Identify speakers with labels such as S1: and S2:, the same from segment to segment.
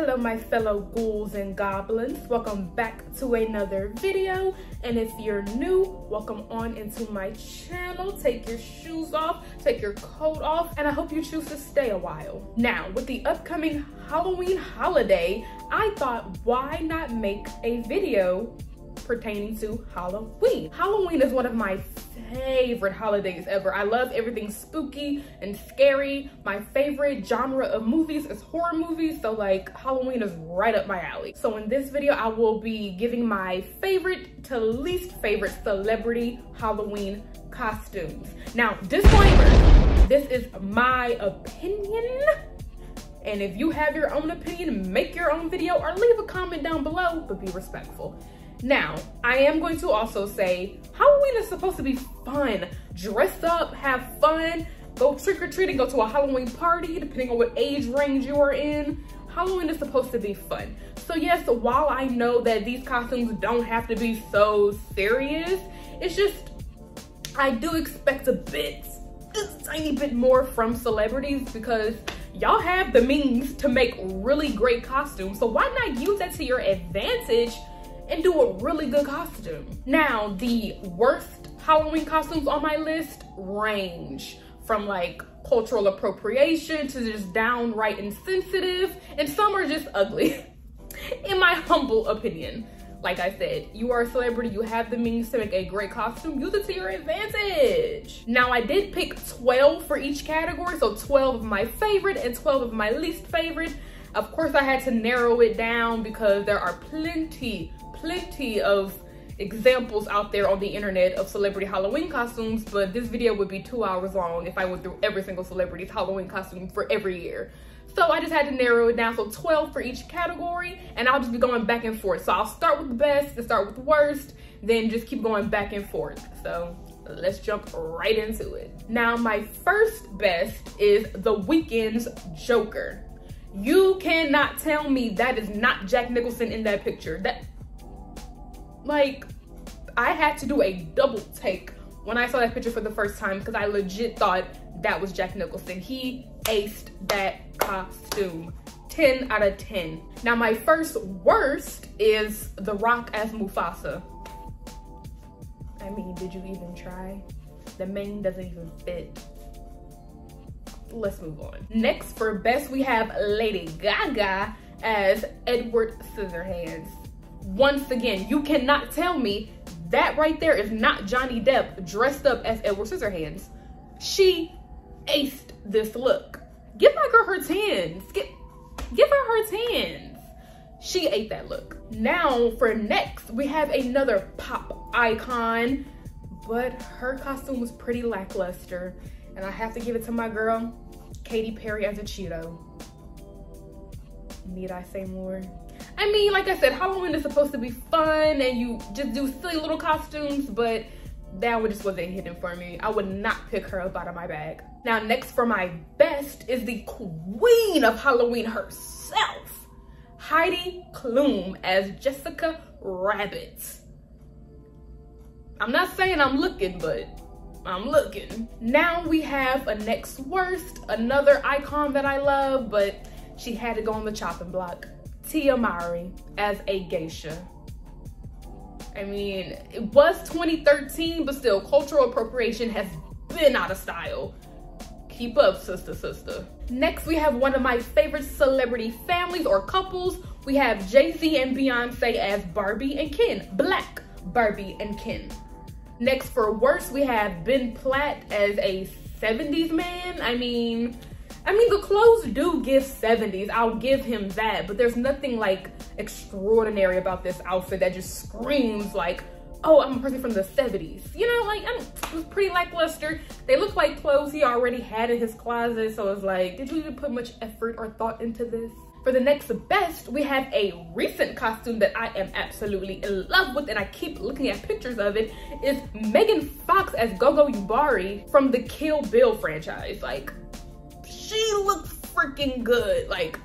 S1: Hello my fellow ghouls and goblins. Welcome back to another video. And if you're new, welcome on into my channel. Take your shoes off, take your coat off, and I hope you choose to stay a while. Now, with the upcoming Halloween holiday, I thought why not make a video pertaining to Halloween. Halloween is one of my favorite holidays ever. I love everything spooky and scary. My favorite genre of movies is horror movies, so like Halloween is right up my alley. So in this video, I will be giving my favorite to least favorite celebrity Halloween costumes. Now, disclaimer, this is my opinion. And if you have your own opinion, make your own video or leave a comment down below, but be respectful. Now, I am going to also say Halloween is supposed to be fun. Dress up, have fun, go trick-or-treating, go to a Halloween party, depending on what age range you are in. Halloween is supposed to be fun. So yes, while I know that these costumes don't have to be so serious, it's just, I do expect a bit, just a tiny bit more from celebrities because y'all have the means to make really great costumes. So why not use that to your advantage and do a really good costume. Now, the worst Halloween costumes on my list range from like cultural appropriation to just downright insensitive, and some are just ugly, in my humble opinion. Like I said, you are a celebrity, you have the means to make a great costume, use it to your advantage. Now I did pick 12 for each category, so 12 of my favorite and 12 of my least favorite. Of course I had to narrow it down because there are plenty plenty of examples out there on the internet of celebrity Halloween costumes, but this video would be two hours long if I went through every single celebrity's Halloween costume for every year. So I just had to narrow it down, so 12 for each category, and I'll just be going back and forth. So I'll start with the best, and start with the worst, then just keep going back and forth. So let's jump right into it. Now my first best is The Weeknd's Joker. You cannot tell me that is not Jack Nicholson in that picture. That like, I had to do a double take when I saw that picture for the first time because I legit thought that was Jack Nicholson. He aced that costume. 10 out of 10. Now my first worst is The Rock as Mufasa. I mean, did you even try? The mane doesn't even fit. Let's move on. Next for best, we have Lady Gaga as Edward Scissorhands once again, you cannot tell me that right there is not Johnny Depp dressed up as Edward Scissorhands. She aced this look. Give my girl her tens. Give, give her her tens. She ate that look. Now for next, we have another pop icon, but her costume was pretty lackluster. And I have to give it to my girl, Katy Perry as a Cheeto. Need I say more? I mean, like I said, Halloween is supposed to be fun and you just do silly little costumes, but that one just wasn't hitting for me. I would not pick her up out of my bag. Now, next for my best is the queen of Halloween herself, Heidi Klum as Jessica Rabbit. I'm not saying I'm looking, but I'm looking. Now we have a next worst, another icon that I love, but she had to go on the chopping block. Tia Mowry as a geisha. I mean, it was 2013, but still, cultural appropriation has been out of style. Keep up, sister, sister. Next, we have one of my favorite celebrity families or couples. We have Jay-Z and Beyonce as Barbie and Ken, Black Barbie and Ken. Next, for worse, we have Ben Platt as a 70s man. I mean, I mean, the clothes do give 70s. I'll give him that. But there's nothing like extraordinary about this outfit that just screams like, oh, I'm a person from the 70s. You know, like, was pretty lackluster. They look like clothes he already had in his closet. So it's like, did you even put much effort or thought into this? For the next best, we have a recent costume that I am absolutely in love with and I keep looking at pictures of it, is Megan Fox as Gogo Yubari from the Kill Bill franchise. Like, she looks freaking good. Like,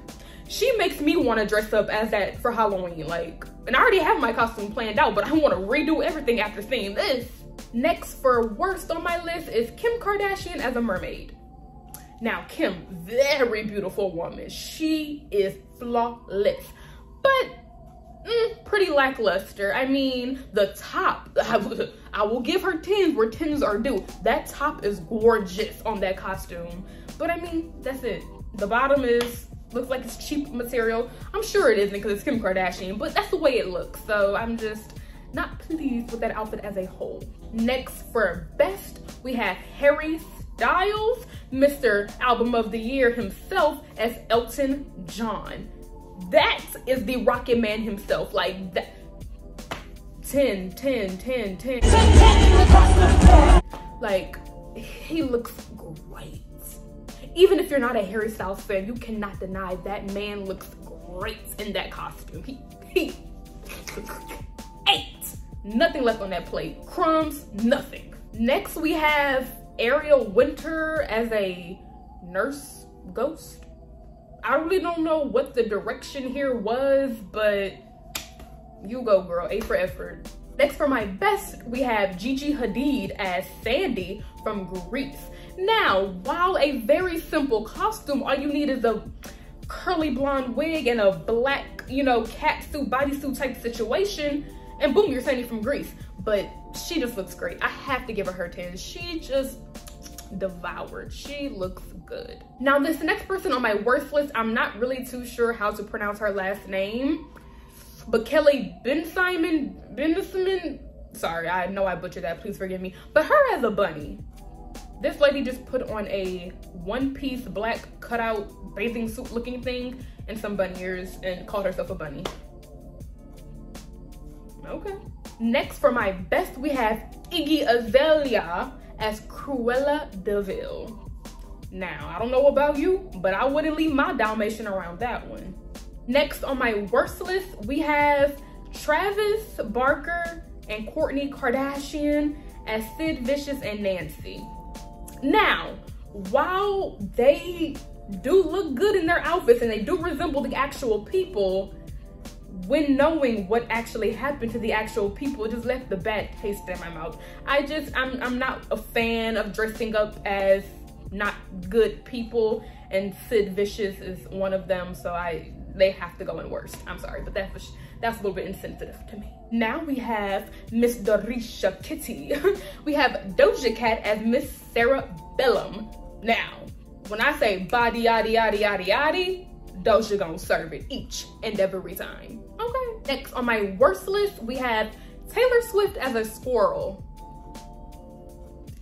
S1: she makes me want to dress up as that for Halloween. Like, and I already have my costume planned out, but I want to redo everything after seeing this. Next for worst on my list is Kim Kardashian as a mermaid. Now, Kim, very beautiful woman. She is flawless, but mm, pretty lackluster. I mean, the top, I, I will give her 10s where 10s are due. That top is gorgeous on that costume. But I mean, that's it. The bottom is, looks like it's cheap material. I'm sure it isn't because it's Kim Kardashian, but that's the way it looks. So I'm just not pleased with that outfit as a whole. Next for best, we have Harry Styles, Mr. Album of the Year himself as Elton John. That is the Rocket Man himself. Like that. 10, 10, 10, 10. Like, he looks great. Even if you're not a Harry Styles fan, you cannot deny that man looks great in that costume. He, he ate. Nothing left on that plate. Crumbs, nothing. Next, we have Ariel Winter as a nurse ghost. I really don't know what the direction here was, but you go girl, A for effort. Next for my best, we have Gigi Hadid as Sandy from Grease. Now, while a very simple costume, all you need is a curly blonde wig and a black, you know, cat suit, bodysuit type situation, and boom, you're Sandy from Grease. But she just looks great. I have to give her her 10. She just devoured. She looks good. Now this next person on my worst list, I'm not really too sure how to pronounce her last name, but Kelly Bensimon, Ben Simon, sorry, I know I butchered that, please forgive me, but her as a bunny. This lady just put on a one-piece black cutout bathing suit looking thing and some bunny ears and called herself a bunny. Okay. Next for my best, we have Iggy Azalea as Cruella de Vil. Now, I don't know about you, but I wouldn't leave my Dalmatian around that one. Next on my worst list, we have Travis Barker and Kourtney Kardashian as Sid Vicious and Nancy. Now, while they do look good in their outfits and they do resemble the actual people, when knowing what actually happened to the actual people, it just left the bad taste in my mouth. I just, I'm, I'm not a fan of dressing up as not good people and Sid Vicious is one of them. So I, they have to go in worst. I'm sorry, but that's, that's a little bit insensitive to me. Now we have Miss Dorisha Kitty. we have Doja Cat as Miss Sara Bellum. Now, when I say body yaddy yaddy yaddy yaddy, Doja gonna serve it each and every time. Okay. Next on my worst list, we have Taylor Swift as a squirrel.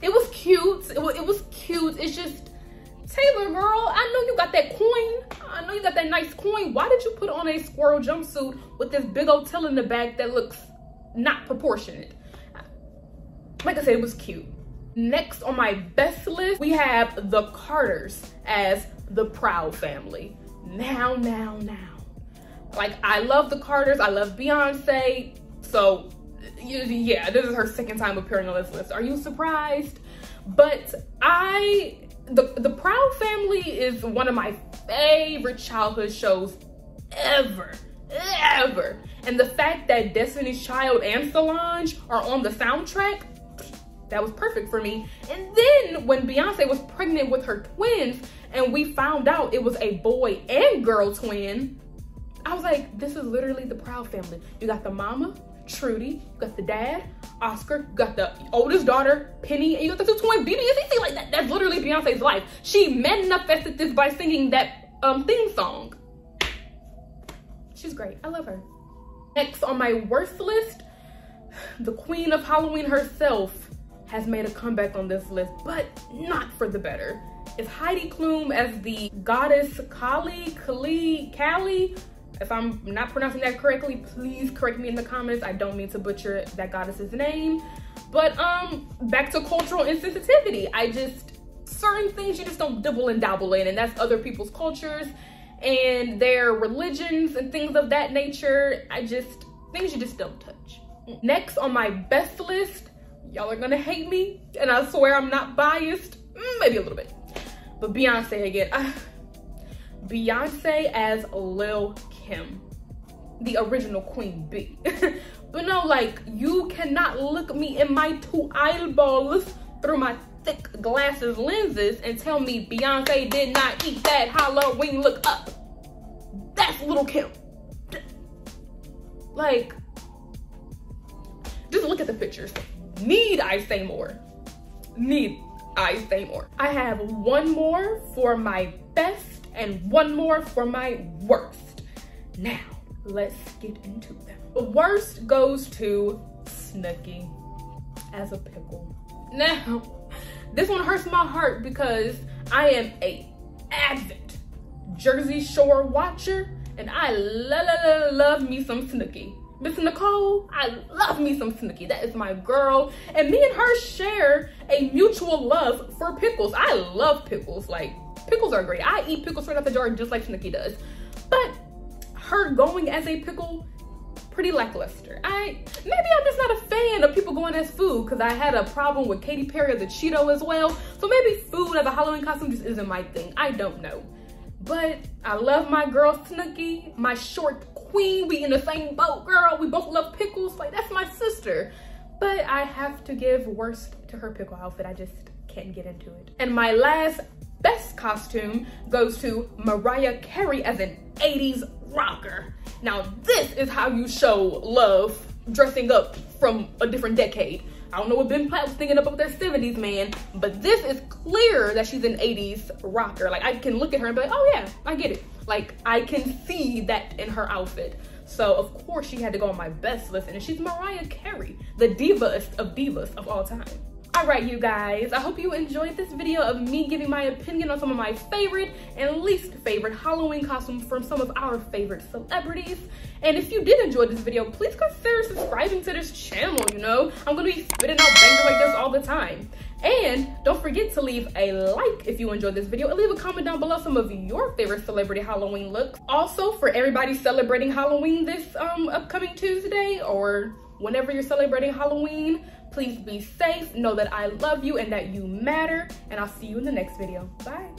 S1: It was cute. It was, it was cute. It's just, Taylor girl, I know you got that coin. I know you got that nice coin. Why did you put on a squirrel jumpsuit with this big old tail in the back that looks not proportionate? Like I said, it was cute. Next on my best list, we have the Carters as the Proud family now, now, now. Like, I love the Carters. I love Beyonce. So, yeah, this is her second time appearing on this list. Are you surprised? But I, the, the Proud Family is one of my favorite childhood shows ever, ever. And the fact that Destiny's Child and Solange are on the soundtrack, that was perfect for me. And then when Beyonce was pregnant with her twins, and we found out it was a boy and girl twin, I was like, this is literally the Proud family. You got the mama, Trudy, you got the dad, Oscar, you got the oldest daughter, Penny, and you got the two twins, BB and Like that, that's literally Beyonce's life. She manifested this by singing that um, theme song. She's great, I love her. Next on my worst list, the queen of Halloween herself has made a comeback on this list, but not for the better It's Heidi Klum as the goddess Kali, Kali, Kali. If I'm not pronouncing that correctly, please correct me in the comments. I don't mean to butcher that goddess's name. But um, back to cultural insensitivity. I just, certain things you just don't dibble and dabble in and that's other people's cultures and their religions and things of that nature. I just, things you just don't touch. Next on my best list, y'all are gonna hate me and I swear I'm not biased, mm, maybe a little bit. But Beyonce again. Uh, Beyonce as Lil Kim, the original Queen Bee. but no, like, you cannot look me in my two eyeballs through my thick glasses lenses and tell me Beyonce did not eat that Halloween look up. That's Little Kim. Like, just look at the pictures. Need I say more? Need I say more? I have one more for my best and one more for my worst. Now, let's get into them. The worst goes to Snooki as a pickle. Now, this one hurts my heart because I am a avid Jersey Shore watcher and I love, love, love me some Snooki. Miss Nicole, I love me some Snooki. That is my girl. And me and her share a mutual love for pickles. I love pickles. Like, pickles are great. I eat pickles right out the jar just like Snooki does. But her going as a pickle, pretty lackluster. I Maybe I'm just not a fan of people going as food because I had a problem with Katy Perry as a Cheeto as well. So maybe food as a Halloween costume just isn't my thing. I don't know. But I love my girl Snooki, my short queen. We in the same boat, girl. We both love pickles. Like, that's my sister. But I have to give worst to her pickle outfit. I just can't get into it. And my last best costume goes to Mariah Carey as an 80s rocker. Now, this is how you show love dressing up from a different decade. I don't know what Ben Platt was thinking about their 70s, man, but this is clear that she's an 80s rocker. Like, I can look at her and be like, oh yeah, I get it. Like, I can see that in her outfit. So, of course, she had to go on my best list, and she's Mariah Carey, the divaest of divas of all time. All right, you guys, I hope you enjoyed this video of me giving my opinion on some of my favorite and least favorite Halloween costumes from some of our favorite celebrities. And if you did enjoy this video, please consider subscribing to this channel, you know? I'm gonna be spitting out bangers like this all the time. And don't forget to leave a like if you enjoyed this video and leave a comment down below some of your favorite celebrity Halloween looks. Also, for everybody celebrating Halloween this um, upcoming Tuesday or whenever you're celebrating Halloween, Please be safe. Know that I love you and that you matter. And I'll see you in the next video. Bye.